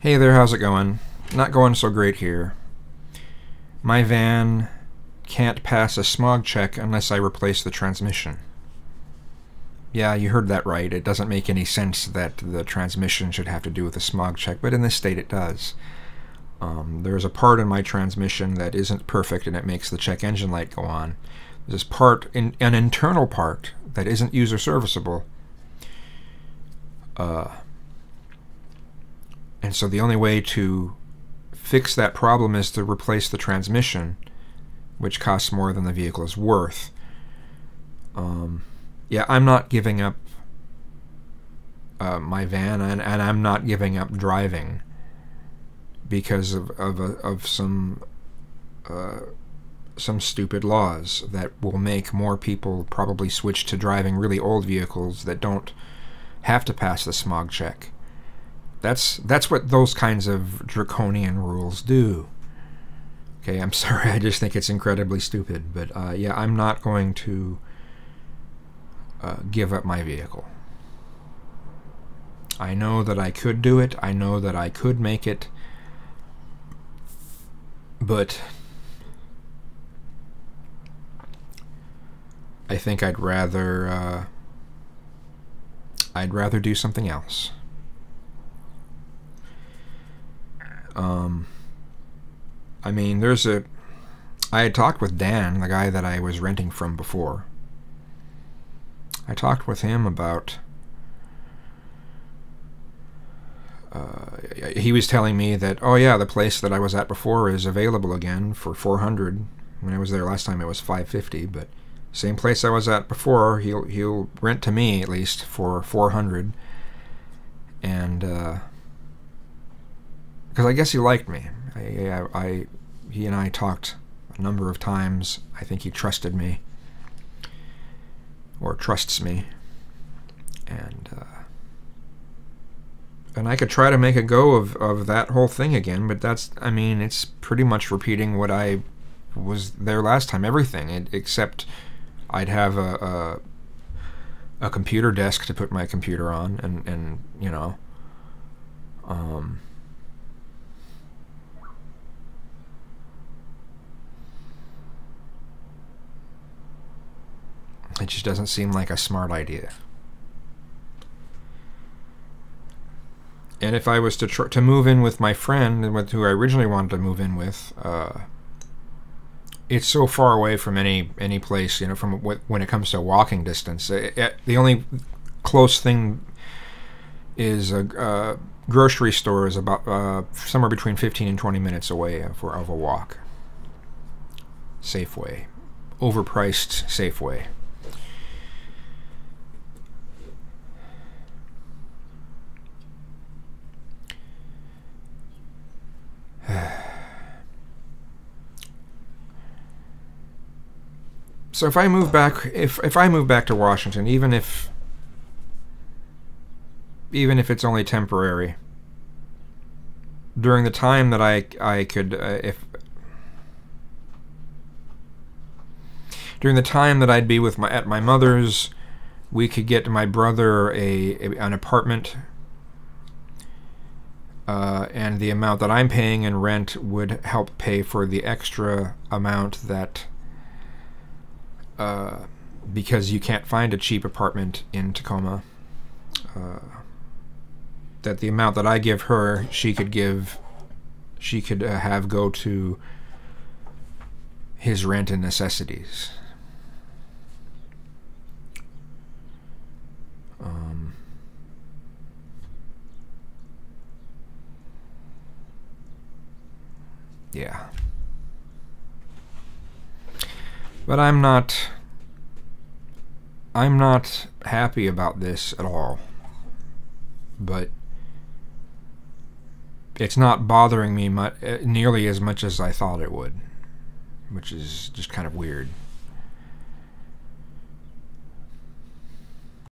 Hey there, how's it going? Not going so great here. My van can't pass a smog check unless I replace the transmission. Yeah, you heard that right. It doesn't make any sense that the transmission should have to do with a smog check, but in this state it does. Um, there's a part in my transmission that isn't perfect and it makes the check engine light go on. There's this part, in, an internal part, that isn't user serviceable. Uh, and so the only way to fix that problem is to replace the transmission, which costs more than the vehicle is worth. Um, yeah, I'm not giving up uh, my van, and, and I'm not giving up driving because of of, a, of some uh, some stupid laws that will make more people probably switch to driving really old vehicles that don't have to pass the smog check. That's that's what those kinds of draconian rules do. Okay, I'm sorry, I just think it's incredibly stupid, but uh, yeah, I'm not going to uh, give up my vehicle. I know that I could do it. I know that I could make it. But I think I'd rather uh, I'd rather do something else. Um, I mean, there's a. I had talked with Dan, the guy that I was renting from before. I talked with him about. Uh, he was telling me that, oh yeah, the place that I was at before is available again for 400. When I was there last time, it was 550, but same place I was at before, he'll he'll rent to me at least for 400. And uh, because I guess he liked me. I, I, I, he and I talked a number of times. I think he trusted me, or trusts me, and uh, and I could try to make a go of of that whole thing again. But that's, I mean, it's pretty much repeating what I was there last time. Everything it, except I'd have a, a a computer desk to put my computer on, and and you know. Um, It just doesn't seem like a smart idea. And if I was to tr- to move in with my friend, with who I originally wanted to move in with, uh, it's so far away from any any place. You know, from when it comes to walking distance, it, it, the only close thing is a, a grocery store is about uh, somewhere between 15 and 20 minutes away for of a walk. Safeway, overpriced Safeway. So if I move back, if if I move back to Washington, even if even if it's only temporary, during the time that I I could uh, if during the time that I'd be with my at my mother's, we could get my brother a, a an apartment uh, and the amount that I'm paying in rent would help pay for the extra amount that uh, because you can't find a cheap apartment in Tacoma uh, that the amount that I give her she could give she could uh, have go to his rent and necessities um, Yeah. But I'm not... I'm not happy about this at all. But it's not bothering me much, uh, nearly as much as I thought it would, which is just kind of weird.